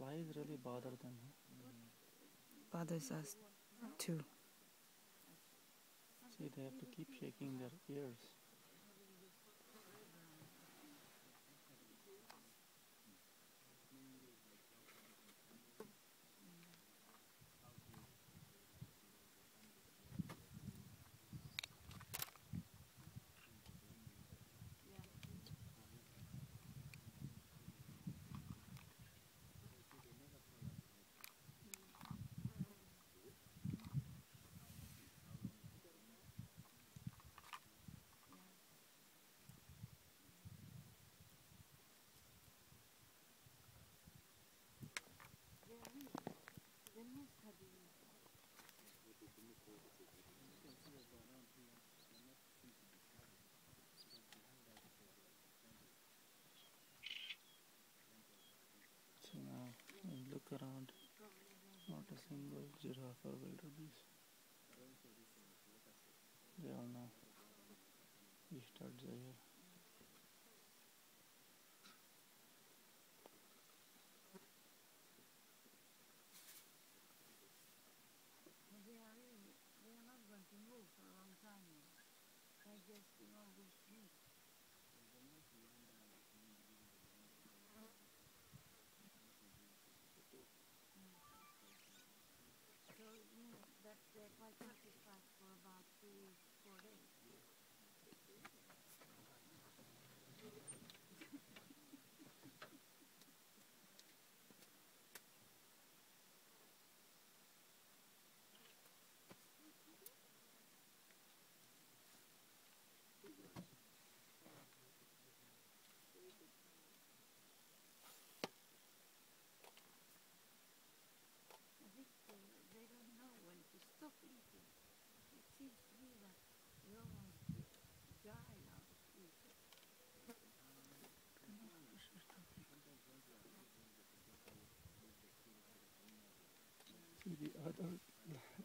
Flies really bother them. Bothers us too. See, they have to keep shaking their ears. Around, not a single giraffe or wildebeest. They all know. Eastern Zaire. They dead. Why can't you stop? The other uh, uh,